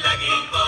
legény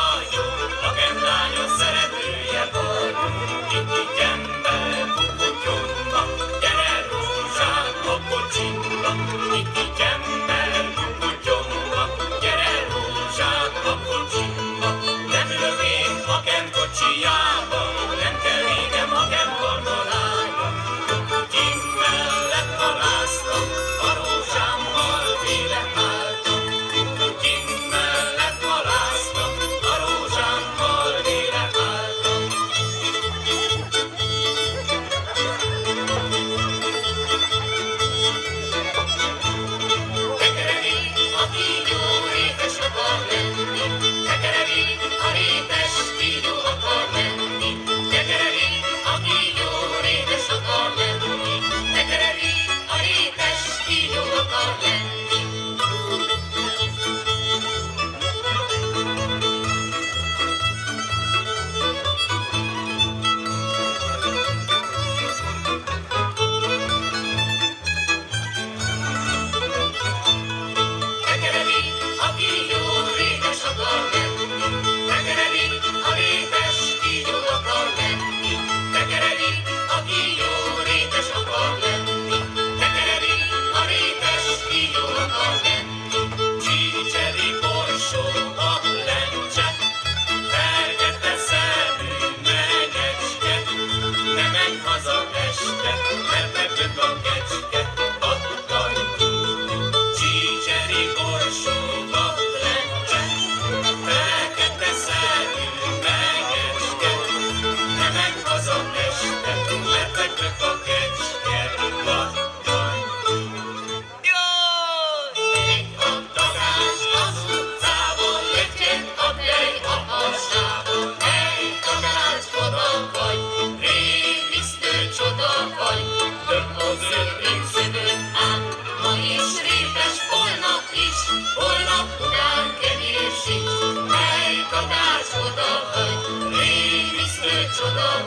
Sudan,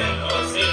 and Aussie.